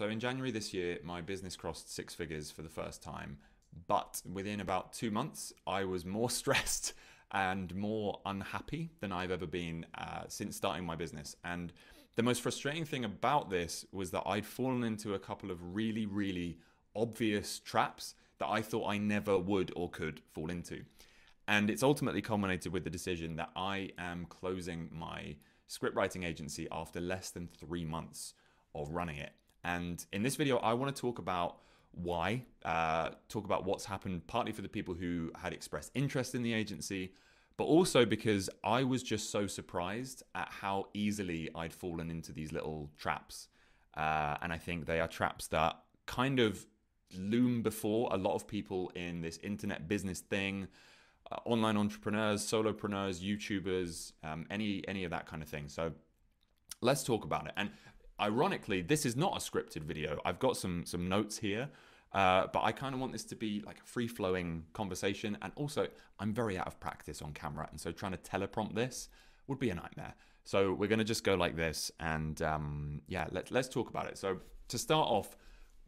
So in January this year, my business crossed six figures for the first time. But within about two months, I was more stressed and more unhappy than I've ever been uh, since starting my business. And the most frustrating thing about this was that I'd fallen into a couple of really, really obvious traps that I thought I never would or could fall into. And it's ultimately culminated with the decision that I am closing my script writing agency after less than three months of running it. And in this video, I want to talk about why, uh, talk about what's happened partly for the people who had expressed interest in the agency, but also because I was just so surprised at how easily I'd fallen into these little traps. Uh, and I think they are traps that kind of loom before a lot of people in this internet business thing. Uh, online entrepreneurs, solopreneurs, YouTubers, um, any any of that kind of thing. So let's talk about it. And ironically, this is not a scripted video. I've got some some notes here, uh, but I kind of want this to be like a free flowing conversation. And also, I'm very out of practice on camera, and so trying to teleprompt this would be a nightmare. So we're going to just go like this, and um, yeah, let's let's talk about it. So to start off,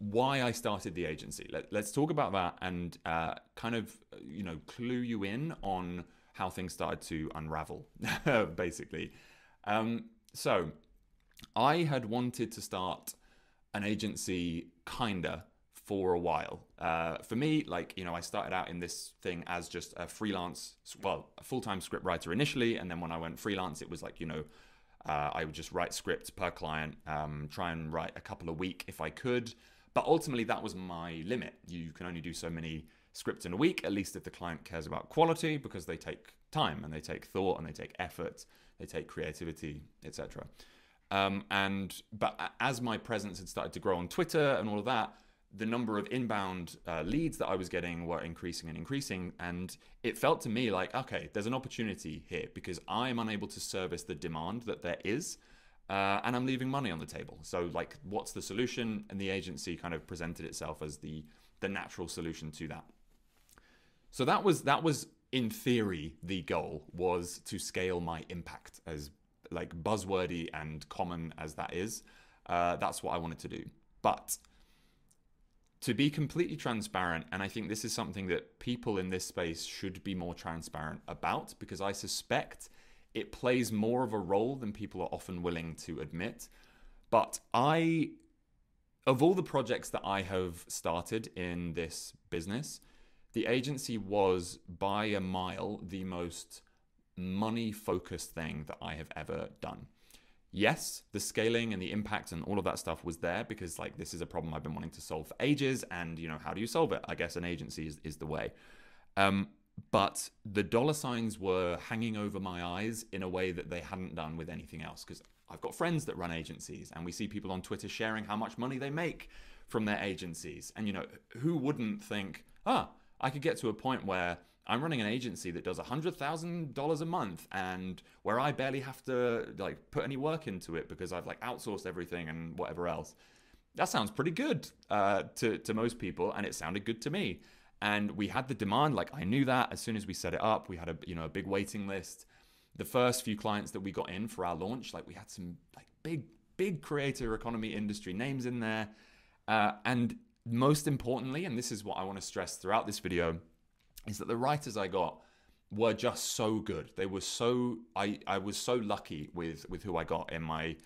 why I started the agency. Let, us talk about that and uh, kind of you know clue you in on how things started to unravel, basically. Um, so I had wanted to start an agency kinda for a while. Uh, for me, like, you know, I started out in this thing as just a freelance, well, a full time script writer initially. And then when I went freelance, it was like, you know, uh, I would just write scripts per client, um, try and write a couple a week if I could. But ultimately, that was my limit. You can only do so many scripts in a week, at least if the client cares about quality, because they take time and they take thought and they take effort, they take creativity, etc. Um, and but as my presence had started to grow on Twitter and all of that, the number of inbound uh, leads that I was getting were increasing and increasing, and it felt to me like okay, there's an opportunity here because I'm unable to service the demand that there is. Uh, and I'm leaving money on the table. So, like, what's the solution? And the agency kind of presented itself as the the natural solution to that. So that was that was in theory the goal was to scale my impact as like buzzwordy and common as that is, uh, that's what I wanted to do. But to be completely transparent, and I think this is something that people in this space should be more transparent about because I suspect it plays more of a role than people are often willing to admit. But I, of all the projects that I have started in this business, the agency was by a mile the most money focused thing that I have ever done. Yes, the scaling and the impact and all of that stuff was there because like this is a problem I've been wanting to solve for ages and you know how do you solve it? I guess an agency is, is the way. Um, but the dollar signs were hanging over my eyes in a way that they hadn't done with anything else because I've got friends that run agencies and we see people on Twitter sharing how much money they make from their agencies. And you know, who wouldn't think, ah, I could get to a point where I'm running an agency that does $100,000 a month and where I barely have to like put any work into it because I've like outsourced everything and whatever else. That sounds pretty good uh, to, to most people and it sounded good to me. And we had the demand, like I knew that as soon as we set it up, we had a you know a big waiting list. The first few clients that we got in for our launch, like we had some like big, big creator economy industry names in there. Uh, and most importantly, and this is what I want to stress throughout this video, is that the writers I got were just so good. They were so I I was so lucky with with who I got in my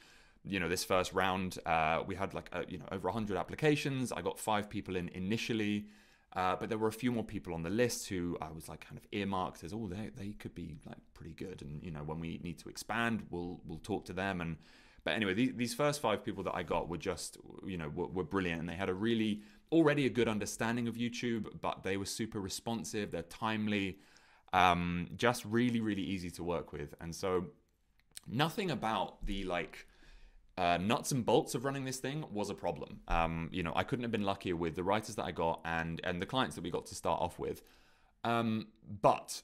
you know this first round. Uh, we had like a, you know over 100 applications. I got five people in initially. Uh, but there were a few more people on the list who I was like kind of earmarked as oh they, they could be like pretty good and you know when we need to expand we'll we'll talk to them and but anyway these, these first five people that I got were just you know were, were brilliant and they had a really already a good understanding of YouTube, but they were super responsive, they're timely, um, just really, really easy to work with. And so nothing about the like uh, nuts and bolts of running this thing was a problem. Um, you know, I couldn't have been luckier with the writers that I got and and the clients that we got to start off with. Um, but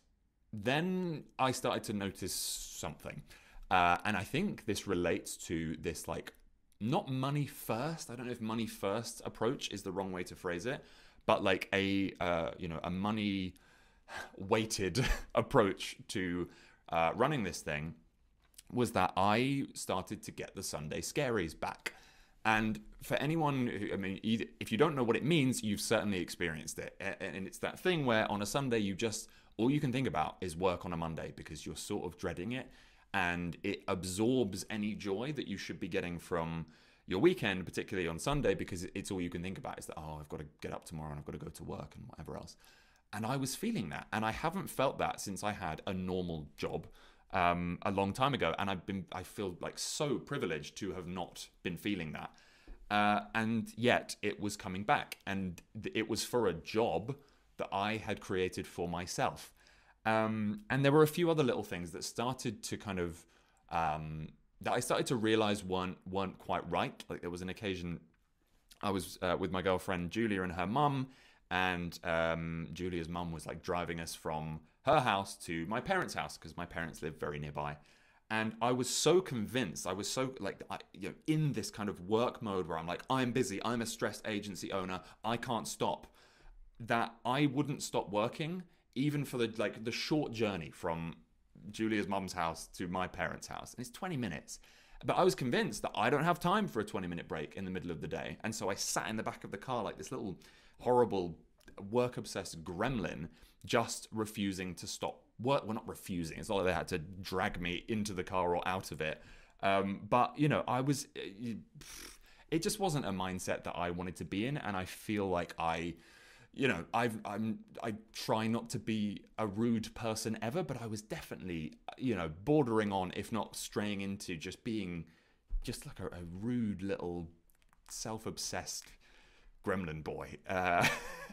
then I started to notice something. Uh, and I think this relates to this like not money first. I don't know if money first approach is the wrong way to phrase it, but like a uh, you know a money weighted approach to uh, running this thing was that I started to get the Sunday scaries back. And for anyone who, I mean, if you don't know what it means, you've certainly experienced it. And it's that thing where on a Sunday, you just, all you can think about is work on a Monday because you're sort of dreading it and it absorbs any joy that you should be getting from your weekend, particularly on Sunday, because it's all you can think about is that, oh, I've got to get up tomorrow and I've got to go to work and whatever else. And I was feeling that. And I haven't felt that since I had a normal job um, a long time ago. And I've been, I feel like so privileged to have not been feeling that. Uh, and yet it was coming back. And it was for a job that I had created for myself. Um, and there were a few other little things that started to kind of um, that I started to realize weren't weren't quite right. Like there was an occasion I was uh, with my girlfriend Julia and her mum, and um, Julia's mum was like driving us from her house to my parents' house because my parents live very nearby. And I was so convinced, I was so like, I, you know, in this kind of work mode where I'm like, I'm busy, I'm a stressed agency owner, I can't stop, that I wouldn't stop working even for the like the short journey from Julia's mum's house to my parents' house. And it's 20 minutes. But I was convinced that I don't have time for a 20 minute break in the middle of the day. And so I sat in the back of the car like this little horrible work obsessed gremlin, just refusing to stop work. Well, not refusing. It's not like they had to drag me into the car or out of it. Um, but, you know, I was. It just wasn't a mindset that I wanted to be in. And I feel like I you know, I've, I'm, I try not to be a rude person ever, but I was definitely, you know, bordering on, if not straying into just being just like a, a rude little self-obsessed gremlin boy. Uh,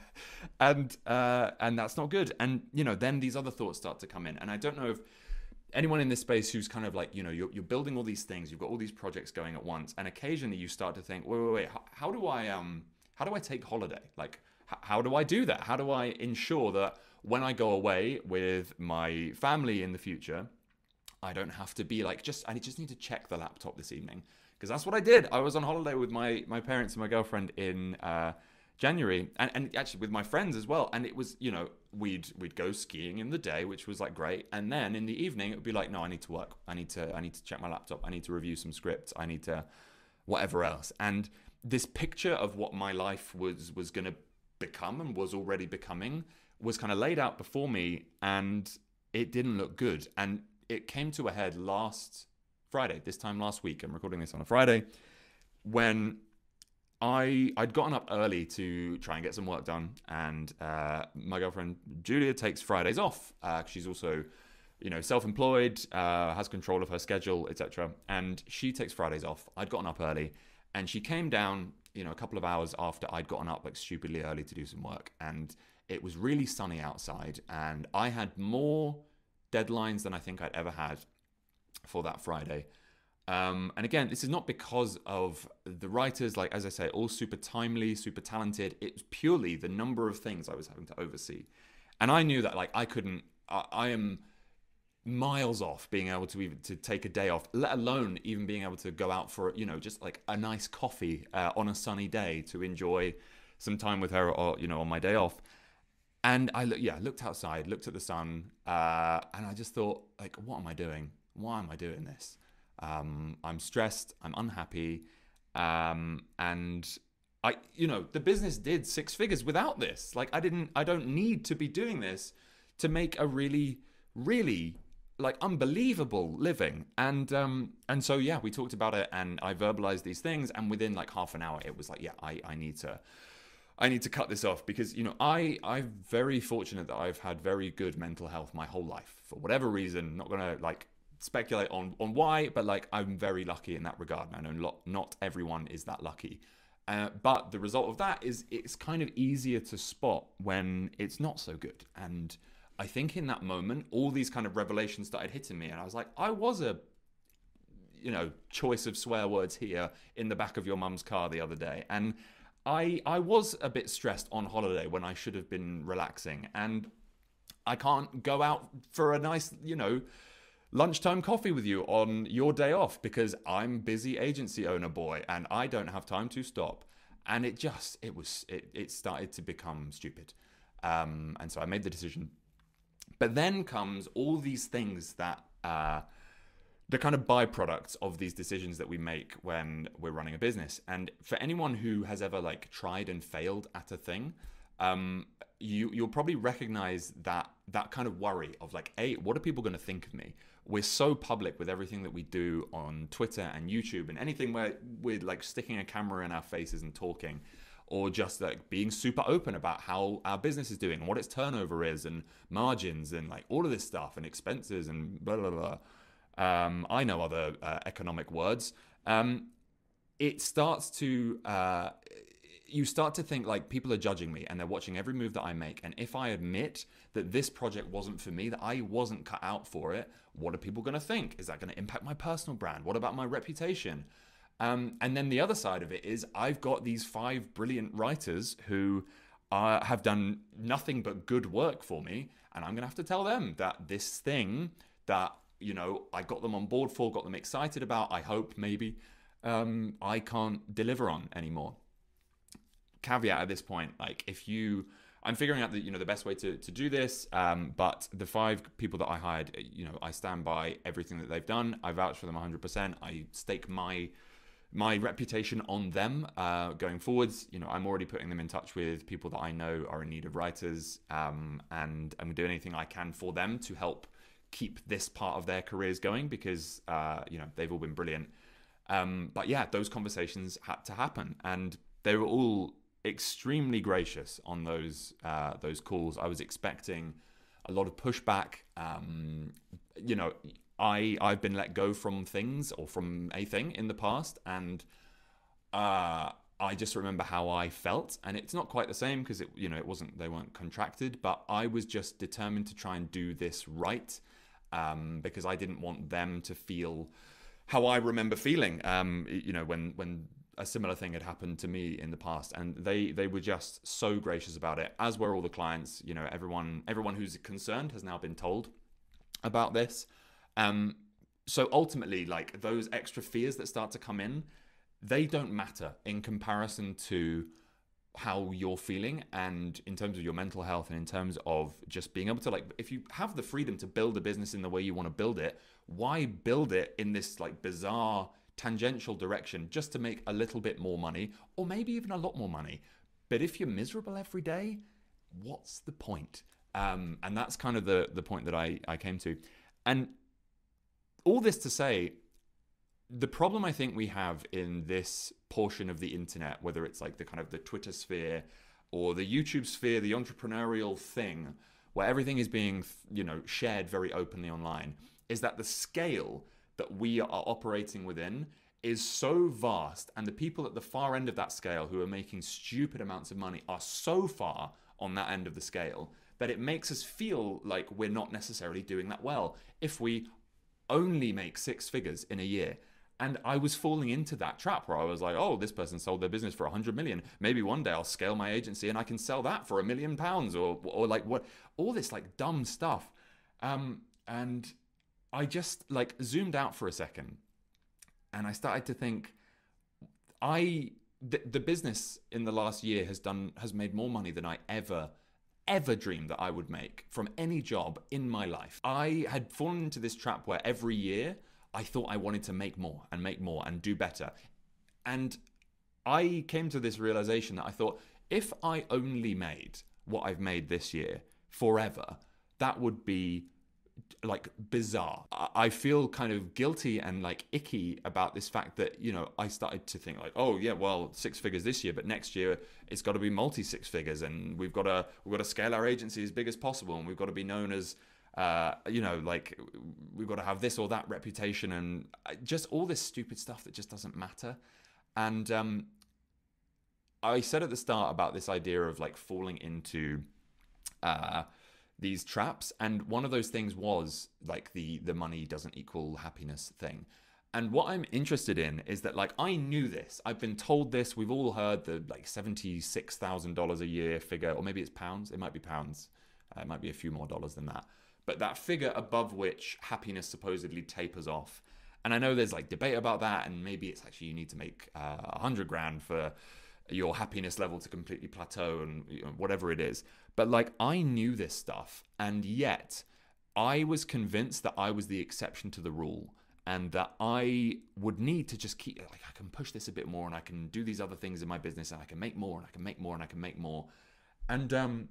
and, uh, and that's not good. And, you know, then these other thoughts start to come in. And I don't know if anyone in this space who's kind of like, you know, you're, you're building all these things, you've got all these projects going at once. And occasionally you start to think, wait, wait, wait, how, how do I, um, how do I take holiday? Like, how do I do that? How do I ensure that when I go away with my family in the future, I don't have to be like just I just need to check the laptop this evening because that's what I did. I was on holiday with my my parents and my girlfriend in uh, January, and, and actually with my friends as well. And it was you know we'd we'd go skiing in the day, which was like great, and then in the evening it would be like no, I need to work. I need to I need to check my laptop. I need to review some scripts. I need to whatever else. And this picture of what my life was was going to become and was already becoming was kind of laid out before me and it didn't look good. And it came to a head last Friday, this time last week. I'm recording this on a Friday when I I'd gotten up early to try and get some work done, and uh, my girlfriend Julia takes Fridays off. Uh, she's also, you know, self-employed, uh, has control of her schedule, etc. And she takes Fridays off. I'd gotten up early, and she came down you know, a couple of hours after I'd gotten up like stupidly early to do some work. And it was really sunny outside. And I had more deadlines than I think I'd ever had for that Friday. Um, and again, this is not because of the writers, like, as I say, all super timely, super talented. It's purely the number of things I was having to oversee. And I knew that, like, I couldn't, I, I am miles off being able to even to take a day off let alone even being able to go out for you know just like a nice coffee uh, on a sunny day to enjoy some time with her or you know on my day off. And i look yeah looked outside looked at the sun uh, and i just thought like what am i doing? Why am i doing this? Um, i'm stressed i'm unhappy um, and i you know the business did six figures without this. Like i didn't i don't need to be doing this to make a really really like unbelievable living. And um and so yeah we talked about it and i verbalized these things and within like half an hour it was like yeah i i need to i need to cut this off because you know i i'm very fortunate that i've had very good mental health my whole life for whatever reason. Not gonna like speculate on on why but like i'm very lucky in that regard. And i know not not everyone is that lucky. Uh, but the result of that is it's kind of easier to spot when it's not so good. And I think in that moment, all these kind of revelations started hitting me, and I was like, I was a, you know, choice of swear words here in the back of your mum's car the other day, and I I was a bit stressed on holiday when I should have been relaxing, and I can't go out for a nice, you know, lunchtime coffee with you on your day off because I'm busy agency owner boy, and I don't have time to stop, and it just it was it it started to become stupid. Um, and so I made the decision but then comes all these things that uh, the kind of byproducts of these decisions that we make when we're running a business. And for anyone who has ever like tried and failed at a thing, um, you you'll probably recognize that that kind of worry of like, hey, what are people going to think of me? We're so public with everything that we do on Twitter and YouTube and anything where we're like sticking a camera in our faces and talking or just like being super open about how our business is doing and what its turnover is and margins and like all of this stuff and expenses and blah blah blah. Um, I know other uh, economic words. Um, it starts to uh, you start to think like people are judging me and they're watching every move that I make. And if I admit that this project wasn't for me, that I wasn't cut out for it, what are people going to think? Is that going to impact my personal brand? What about my reputation? Um, and then the other side of it is I've got these five brilliant writers who uh, have done nothing but good work for me, and I'm gonna have to tell them that this thing that you know I got them on board for, got them excited about, I hope maybe um, I can't deliver on anymore. Caveat at this point, like if you I'm figuring out that you know the best way to, to do this. Um, but the five people that I hired, you know, I stand by everything that they've done. I vouch for them 100%. I stake my my reputation on them uh, going forwards. You know, I'm already putting them in touch with people that I know are in need of writers, um, and I'm doing anything I can for them to help keep this part of their careers going because uh, you know they've all been brilliant. Um, but yeah, those conversations had to happen, and they were all extremely gracious on those uh, those calls. I was expecting a lot of pushback. Um, you know, I I've been let go from things or from a thing in the past, and uh, I just remember how I felt, and it's not quite the same because it you know it wasn't they weren't contracted, but I was just determined to try and do this right um, because I didn't want them to feel how I remember feeling. Um, you know when when a similar thing had happened to me in the past. And they they were just so gracious about it as were all the clients. You know everyone everyone who's concerned has now been told about this um, so ultimately, like those extra fears that start to come in, they don't matter in comparison to how you're feeling and in terms of your mental health and in terms of just being able to like if you have the freedom to build a business in the way you want to build it why build it in this like bizarre tangential direction just to make a little bit more money or maybe even a lot more money? But if you're miserable every day what's the point? Um, and that's kind of the the point that i i came to. And all this to say, the problem I think we have in this portion of the internet, whether it's like the kind of the Twitter sphere or the YouTube sphere, the entrepreneurial thing, where everything is being, you know, shared very openly online, is that the scale that we are operating within is so vast, and the people at the far end of that scale who are making stupid amounts of money are so far on that end of the scale that it makes us feel like we're not necessarily doing that well. If we only make six figures in a year. And I was falling into that trap where I was like, oh, this person sold their business for 100 million. Maybe one day I'll scale my agency and I can sell that for a million pounds or, or like what, all this like dumb stuff. Um, and I just like zoomed out for a second and I started to think, I, the, the business in the last year has done, has made more money than I ever ever dreamed that I would make from any job in my life. I had fallen into this trap where every year I thought I wanted to make more and make more and do better. And I came to this realization that I thought if I only made what I've made this year forever, that would be like bizarre. I feel kind of guilty and like icky about this fact that, you know, I started to think like, oh yeah, well, six figures this year, but next year it's got to be multi six figures and we've got to we've got to scale our agency as big as possible and we've got to be known as uh, you know, like we've got to have this or that reputation and uh, just all this stupid stuff that just doesn't matter. And um, I said at the start about this idea of like falling into uh, these traps. And one of those things was like the the money doesn't equal happiness thing. And what i'm interested in is that like i knew this. I've been told this. We've all heard the like $76000 a year figure or maybe it's pounds. It might be pounds. Uh, it might be a few more dollars than that. But that figure above which happiness supposedly tapers off. And i know there's like debate about that and maybe it's actually you need to make uh, a uh, hundred grand for your happiness level to completely plateau and you know, whatever it is. But like I knew this stuff and yet I was convinced that I was the exception to the rule. and that I would need to just keep like I can push this a bit more and I can do these other things in my business and I can make more and I can make more and I can make more. And um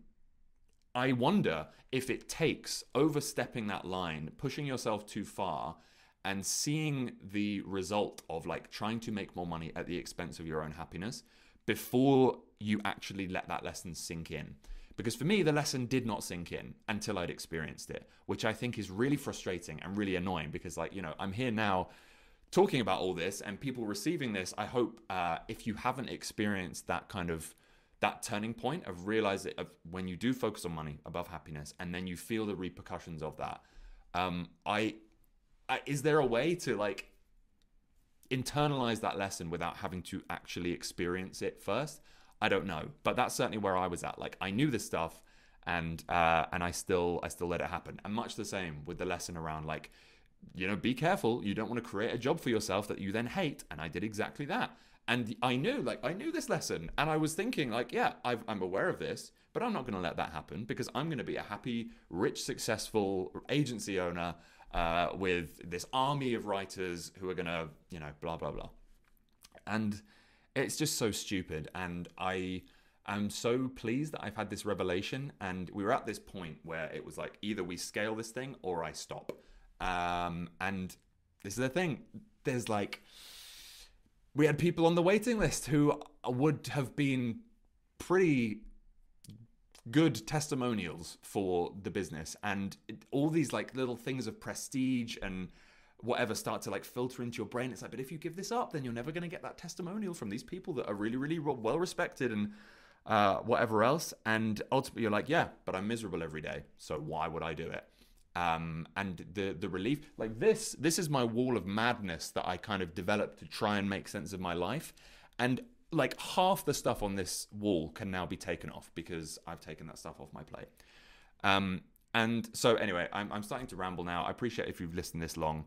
I wonder if it takes overstepping that line, pushing yourself too far and seeing the result of like trying to make more money at the expense of your own happiness before you actually let that lesson sink in. Because for me, the lesson did not sink in until I'd experienced it, which I think is really frustrating and really annoying because, like, you know, I'm here now talking about all this and people receiving this. I hope uh, if you haven't experienced that kind of that turning point of realize it of when you do focus on money above happiness and then you feel the repercussions of that um I, I is there a way to like internalize that lesson without having to actually experience it first I don't know, but that's certainly where I was at. Like I knew this stuff, and uh, and I still I still let it happen. And much the same with the lesson around like, you know, be careful. You don't want to create a job for yourself that you then hate. And I did exactly that. And I knew, like, I knew this lesson, and I was thinking, like, yeah, i am aware of this, but I'm not going to let that happen because I'm going to be a happy, rich, successful agency owner uh, with this army of writers who are going to, you know, blah blah blah. And it's just so stupid. And I am so pleased that I've had this revelation. And we were at this point where it was like either we scale this thing or I stop. Um, and this is the thing there's like, we had people on the waiting list who would have been pretty good testimonials for the business and it, all these like little things of prestige and whatever start to like filter into your brain. It's like, but if you give this up, then you're never going to get that testimonial from these people that are really, really well respected and uh, whatever else. And ultimately, you're like, yeah, but I'm miserable every day, so why would I do it? Um, and the the relief, like this, this is my wall of madness that I kind of developed to try and make sense of my life, and like half the stuff on this wall can now be taken off because I've taken that stuff off my plate. Um, and so anyway, I'm, I'm starting to ramble now. I appreciate if you've listened this long.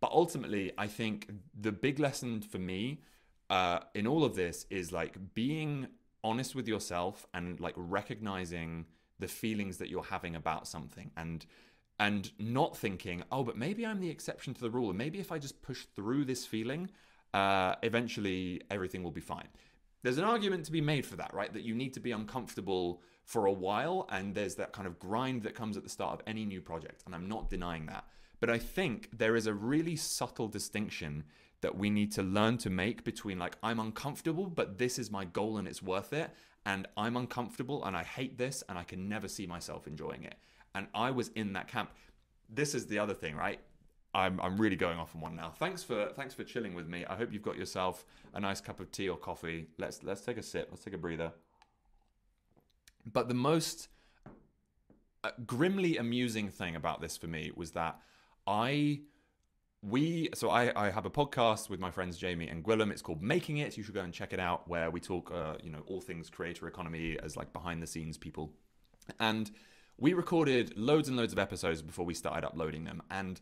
But ultimately, I think the big lesson for me uh, in all of this is like being honest with yourself and like recognizing the feelings that you're having about something and and not thinking, oh, but maybe I'm the exception to the rule, and maybe if I just push through this feeling, uh, eventually everything will be fine. There's an argument to be made for that, right? That you need to be uncomfortable for a while, and there's that kind of grind that comes at the start of any new project, and I'm not denying that. But I think there is a really subtle distinction that we need to learn to make between like, I'm uncomfortable, but this is my goal and it's worth it. And I'm uncomfortable and I hate this and I can never see myself enjoying it. And I was in that camp. This is the other thing, right? I'm, I'm really going off on one now. Thanks for thanks for chilling with me. I hope you've got yourself a nice cup of tea or coffee. Let's let's take a sip. Let's take a breather. But the most uh, grimly amusing thing about this for me was that I we so I, I have a podcast with my friends Jamie and Gwilym. It's called Making It. You should go and check it out, where we talk, uh, you know, all things creator economy as like behind the scenes people. And we recorded loads and loads of episodes before we started uploading them. And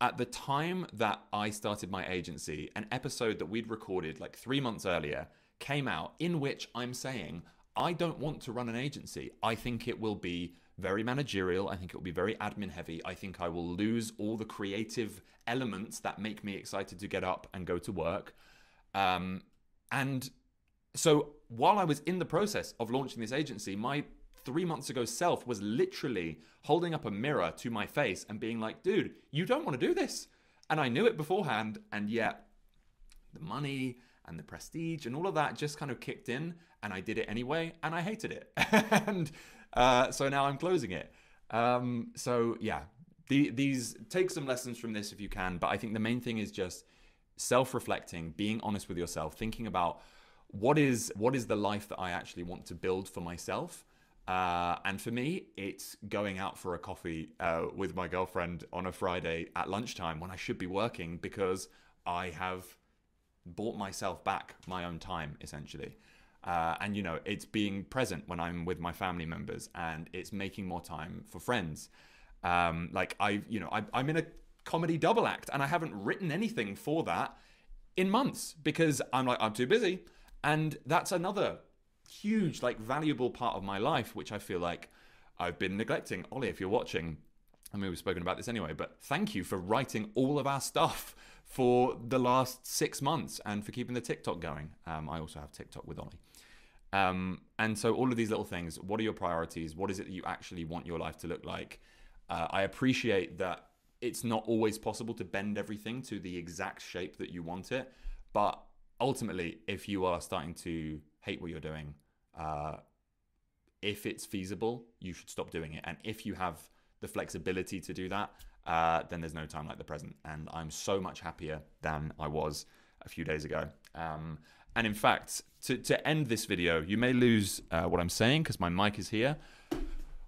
at the time that I started my agency, an episode that we'd recorded like three months earlier came out in which I'm saying I don't want to run an agency. I think it will be very managerial. I think it will be very admin heavy. I think I will lose all the creative elements that make me excited to get up and go to work. Um, and so while I was in the process of launching this agency, my three months ago self was literally holding up a mirror to my face and being like, dude, you don't want to do this. And I knew it beforehand. And yet the money and the prestige and all of that just kind of kicked in and I did it anyway and I hated it. and uh, so now I'm closing it. Um, so yeah, the, these take some lessons from this if you can, but I think the main thing is just self-reflecting, being honest with yourself, thinking about what is what is the life that I actually want to build for myself. Uh, and for me, it's going out for a coffee uh, with my girlfriend on a Friday at lunchtime when I should be working because I have bought myself back my own time essentially. Uh, and you know, it's being present when I'm with my family members, and it's making more time for friends. Um, like I, you know, I, I'm in a comedy double act, and I haven't written anything for that in months because I'm like I'm too busy, and that's another huge, like, valuable part of my life, which I feel like I've been neglecting. Ollie, if you're watching, I mean, we've spoken about this anyway, but thank you for writing all of our stuff for the last six months and for keeping the TikTok going. Um, I also have TikTok with Ollie. Um, and so, all of these little things what are your priorities? What is it that you actually want your life to look like? Uh, I appreciate that it's not always possible to bend everything to the exact shape that you want it. But ultimately, if you are starting to hate what you're doing, uh, if it's feasible, you should stop doing it. And if you have the flexibility to do that, uh, then there's no time like the present. And I'm so much happier than I was a few days ago. Um, and in fact, to, to end this video, you may lose uh, what I'm saying because my mic is here.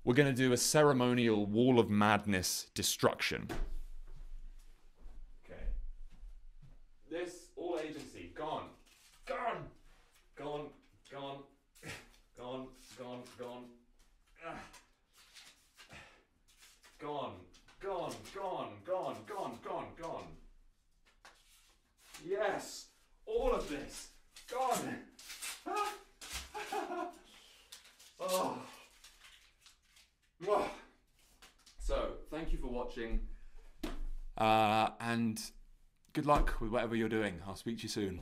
We're going to do a ceremonial wall of madness destruction. Okay. This all agency gone, gone, gone, gone, gone, gone, gone, Ah. gone, gone, gone, gone, gone, gone, gone. Yes, all of this gone. oh. Mwah. So, thank you for watching. Uh, and good luck with whatever you're doing. I'll speak to you soon.